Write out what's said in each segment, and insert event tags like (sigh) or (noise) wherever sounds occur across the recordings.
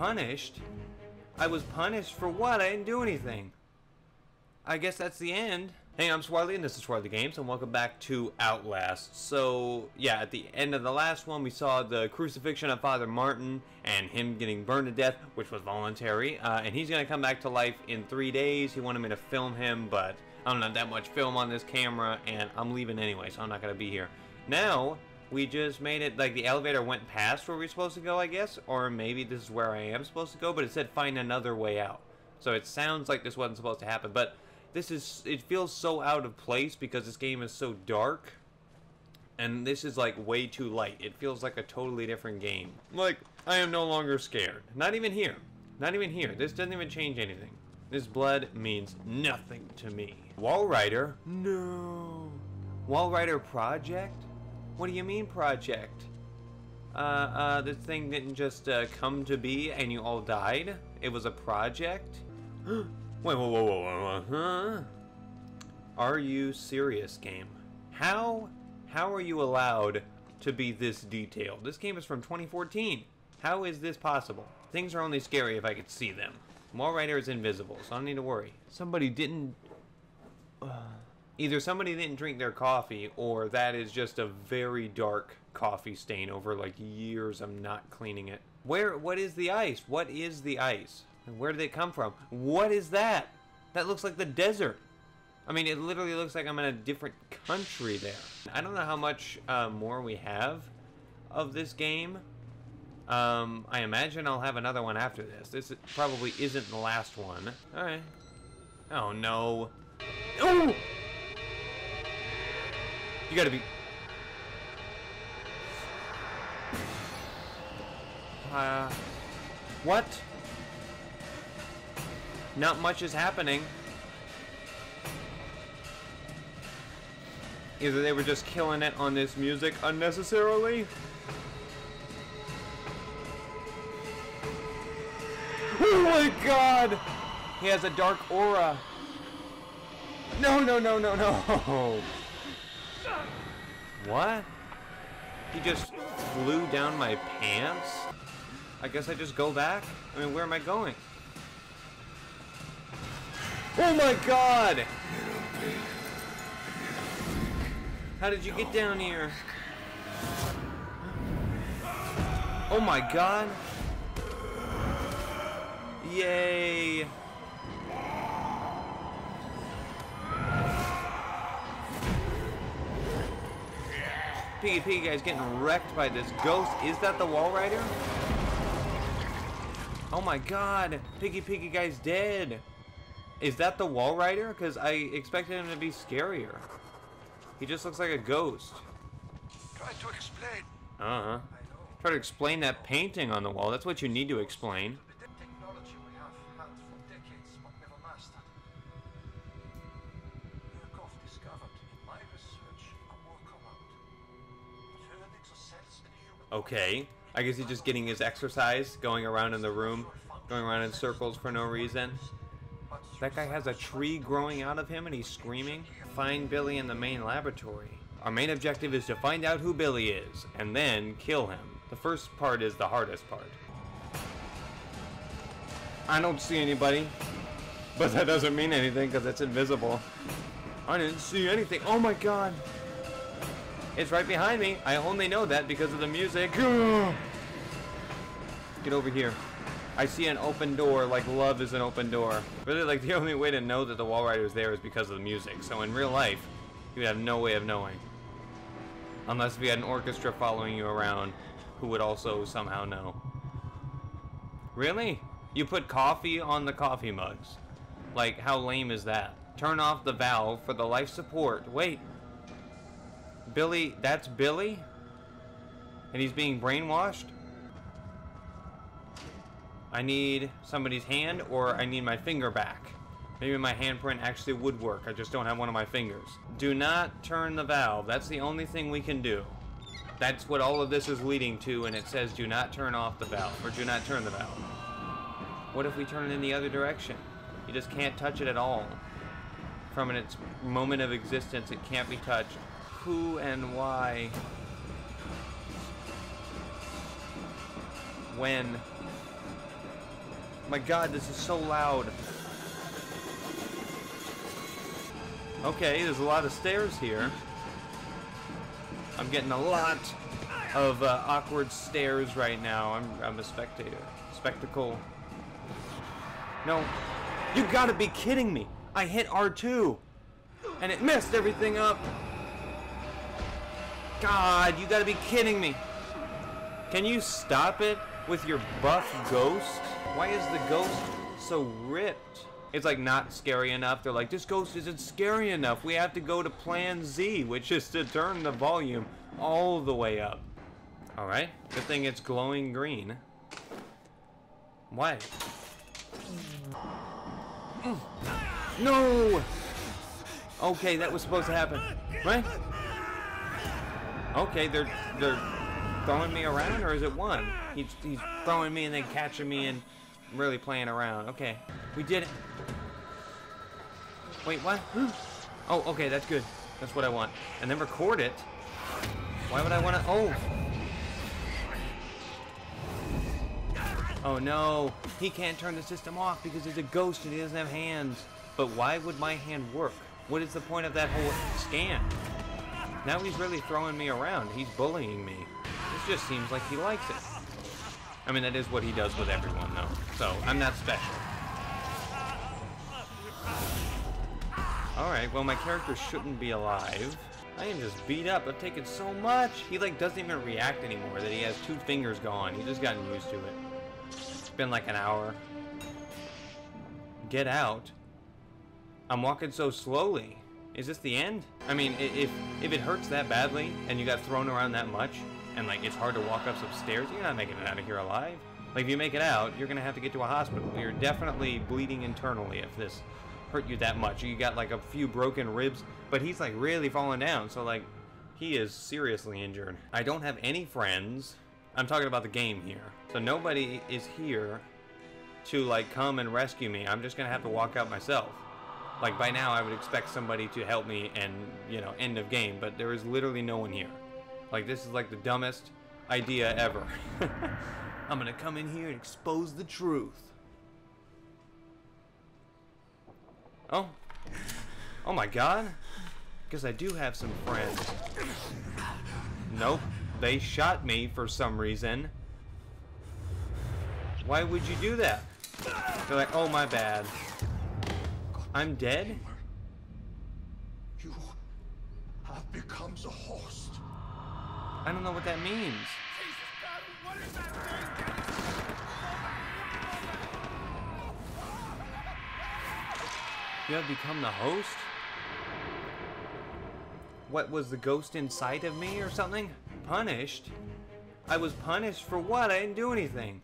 punished. I was punished for what? I didn't do anything. I guess that's the end. Hey, I'm Swarley, and this is Swarley Games, and welcome back to Outlast. So, yeah, at the end of the last one, we saw the crucifixion of Father Martin, and him getting burned to death, which was voluntary, uh, and he's gonna come back to life in three days. He wanted me to film him, but I don't have that much film on this camera, and I'm leaving anyway, so I'm not gonna be here. Now, we just made it, like, the elevator went past where we are supposed to go, I guess, or maybe this is where I am supposed to go, but it said find another way out. So it sounds like this wasn't supposed to happen, but this is it feels so out of place because this game is so dark. And this is like way too light. It feels like a totally different game. Like i am no longer scared. Not even here. Not even here. This doesn't even change anything. This blood means nothing to me. Walrider no. Walrider project what do you mean project uh, uh, this thing didn't just uh, come to be and you all died it was a project (gasps) Wait, whoa, whoa, whoa, whoa, huh? Are you serious, game? How, how are you allowed to be this detailed? This game is from 2014. How is this possible? Things are only scary if I could see them. Walrider is invisible, so I don't need to worry. Somebody didn't... (sighs) Uh, either somebody didn't drink their coffee, or that is just a very dark coffee stain over like years of not cleaning it. Where, what is the ice? What is the ice? Where did it come from? What is that? That looks like the desert. I mean, it literally looks like I'm in a different country there. I don't know how much uh, more we have of this game. Um, I imagine I'll have another one after this. This probably isn't the last one. Alright. Oh, no. Oh! You gotta be... Uh... What? Not much is happening. Either they were just killing it on this music unnecessarily. (laughs) Oh my god! He has a dark aura. No, no, no, no, no. (laughs) What? He just flew down my pants? I guess I just go back? I mean, where am I going? Oh my god! How did you get down here? Oh my god! Yay! Piggy Piggy guy's getting wrecked by this ghost. Is that the Walrider? Oh my god! Piggy Piggy guy's dead! Is that the Walrider? Because I expected him to be scarier. He just looks like a ghost. Try to explain. Uh-huh. Try to explain that painting on the wall. That's what you need to explain. Okay. I guess he's just getting his exercise, going around in the room, going around in circles for no reason. That guy has a tree growing out of him and he's screaming. Find Billy in the main laboratory. Our main objective is to find out who Billy is, and then kill him. The first part is the hardest part. I don't see anybody. But that doesn't mean anything because it's invisible. I didn't see anything. Oh my god. It's right behind me. I only know that because of the music. (sighs) Get over here. I see an open door like love is an open door. Really, like (laughs) the only way to know that the Walrider is there is because of the music. So in real life, you would have no way of knowing. Unless we had an orchestra following you around who would also somehow know. Really? You put coffee on the coffee mugs. Like, how lame is that? Turn off the valve for the life support. Wait. Billy, that's Billy? And he's being brainwashed? I need somebody's hand or I need my finger back. Maybe my handprint actually would work. I just don't have one of my fingers. Do not turn the valve. That's the only thing we can do. That's what all of this is leading to, and it says do not turn off the valve, or do not turn the valve. What if we turn it in the other direction? You just can't touch it at all. From its moment of existence, it can't be touched. Who and why? When? My god, this is so loud. Okay, there's a lot of stairs here. I'm getting a lot of uh, awkward stares right now. I'm, I'm a spectator. Spectacle. No. You gotta be kidding me. I hit R2. And it messed everything up. God, you gotta be kidding me. Can you stop it with your buff ghost? Why is the ghost so ripped? It's like not scary enough. They're like, this ghost isn't scary enough. We have to go to plan Z, which is to turn the volume all the way up. Alright, good thing it's glowing green. Why? (gasps) No! Okay, that was supposed to happen, right? Okay, they're they're throwing me around, or is it one? He's he's throwing me and then catching me and really playing around. Okay, we did it. Wait, what? Oh, okay, that's good. That's what I want. And then record it. Why would I want to? Oh. Oh no, he can't turn the system off because he's a ghost and he doesn't have hands. But why would my hand work? What is the point of that whole scan? Now he's really throwing me around. He's bullying me. This just seems like he likes it. I mean, that is what he does with everyone, though. So, I'm not special. Alright, well, my character shouldn't be alive. I am just beat up. I've taken so much. He, like, doesn't even react anymore, that he has two fingers gone. He's just gotten used to it. It's been like an hour. Get out. I'm walking so slowly. Is this the end? I mean, if if it hurts that badly and you got thrown around that much and like it's hard to walk up some stairs, you're not making it out of here alive. Like if you make it out, you're gonna have to get to a hospital. You're definitely bleeding internally if this hurt you that much. You got like a few broken ribs, but he's like really falling down, so like he is seriously injured. I don't have any friends. I'm talking about the game here. So nobody is here to like come and rescue me. I'm just gonna have to walk out myself. Like by now I would expect somebody to help me and, you know, end of game, but there is literally no one here. Like this is like the dumbest idea ever. (laughs) I'm gonna come in here and expose the truth. Oh. Oh my god. Because I do have some friends. Nope. They shot me for some reason. Why would you do that? They're like, oh my bad. I'm dead? You have become the host. I don't know what that means. You have become the host? What, was the ghost inside of me or something? Punished? I was punished for what? I didn't do anything.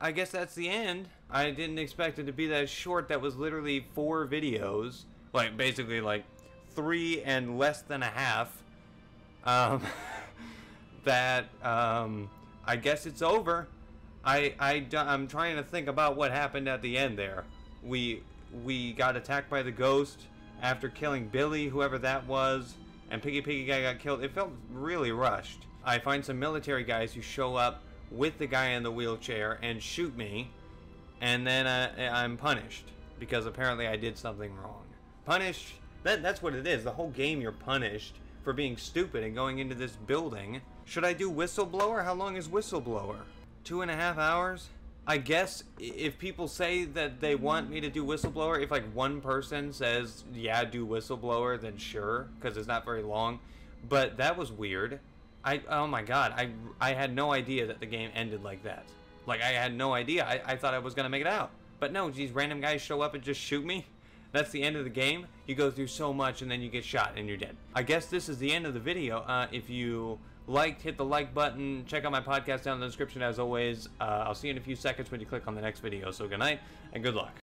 I guess that's the end. I didn't expect it to be that short. That was literally four videos. Like, basically, like, three and less than a half. Um, (laughs) that, um, I guess it's over. I, I, I'm trying to think about what happened at the end there. We, we got attacked by the ghost after killing Billy, whoever that was, and Piggy Piggy guy got killed. It felt really rushed. I find some military guys who show up with the guy in the wheelchair and shoot me, and then uh, I'm punished because apparently I did something wrong. Punished. That, that's what it is. The whole game you're punished for being stupid and going into this building. Should I do whistleblower? How long is whistleblower? Two and a half hours? I guess if people say that they want me to do whistleblower, if like one person says, yeah, do whistleblower, then sure, because it's not very long. But that was weird. I oh my god, I I had no idea that the game ended like that. Like I had no idea. I, I thought I was gonna make it out. But no, these random guys show up and just shoot me. That's the end of the game. You go through so much and then you get shot and you're dead. I guess this is the end of the video. Uh, if you liked, hit the like button. Check out my podcast down in the description as always. Uh, I'll see you in a few seconds when you click on the next video. So good night and good luck.